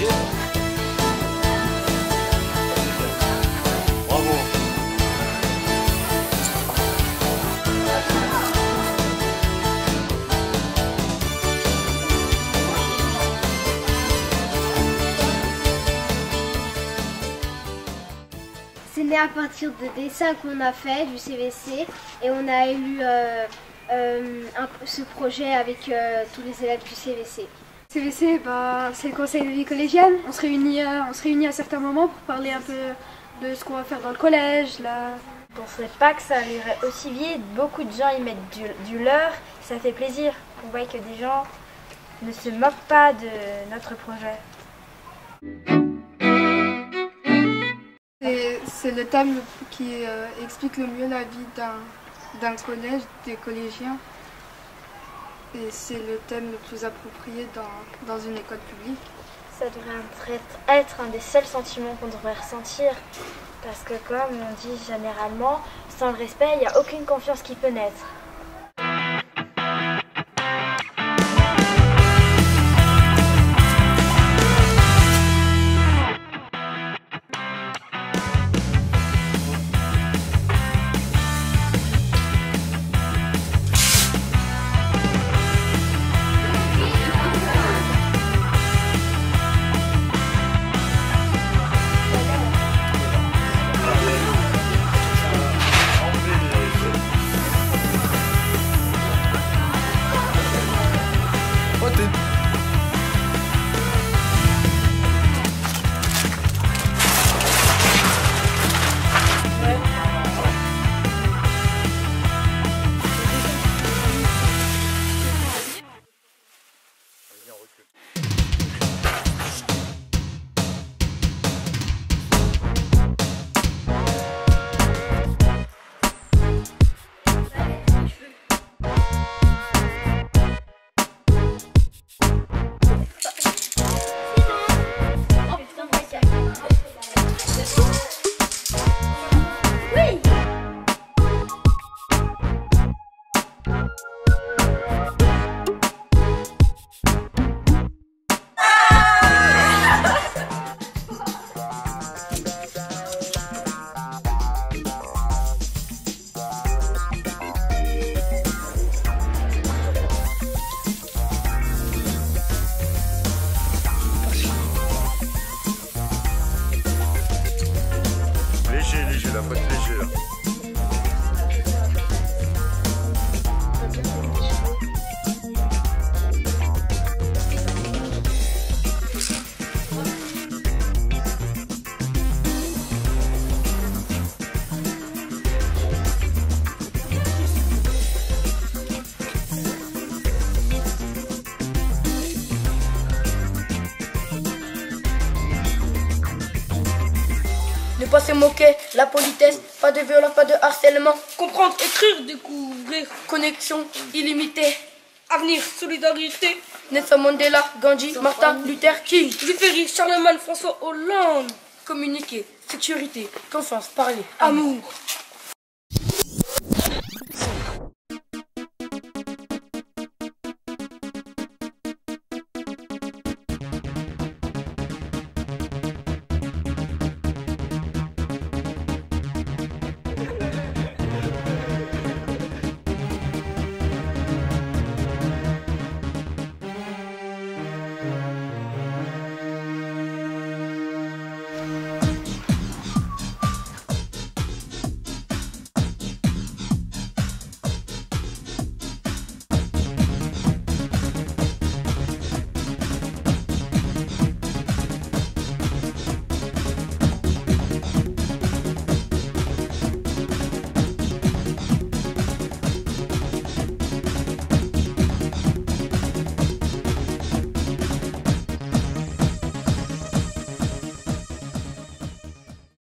C'est né à partir de dessins qu'on a fait du CVC et on a élu euh, euh, ce projet avec euh, tous les élèves du CVC. CVC, bah, c'est le conseil de vie collégiale. On se, réunit, à- on se réunit à certains moments pour parler un peu de ce qu'on va faire dans le collège. Là. Je pensais pas que ça irait aussi vite. Beaucoup de gens y mettent du, du leur. Ça fait plaisir. On voit que des gens ne se moquent pas de notre projet. C'est- le thème qui euh, explique le mieux la vie d'un collège, des collégiens. Et c'est le thème le plus approprié dans, une école publique. Ça devrait être- être un des seuls sentiments qu'on devrait ressentir. Parce que comme on dit généralement, sans le respect, il n'y a aucune confiance qui peut naître. something la faut être pas se moquer, la politesse, pas de violence, pas de harcèlement. Comprendre, écrire, découvrir. Connexion illimitée. Avenir, solidarité. Nelson Mandela, Gandhi, Martin Luther King. Ferry, Charlemagne, François Hollande. Communiquer, sécurité, confiance, parler, amour.